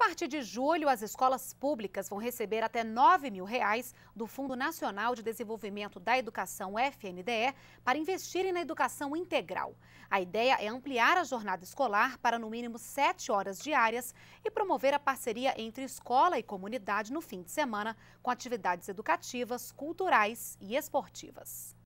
A partir de julho, as escolas públicas vão receber até 9 mil reais do Fundo Nacional de Desenvolvimento da Educação, FNDE, para investirem na educação integral. A ideia é ampliar a jornada escolar para no mínimo sete horas diárias e promover a parceria entre escola e comunidade no fim de semana, com atividades educativas, culturais e esportivas.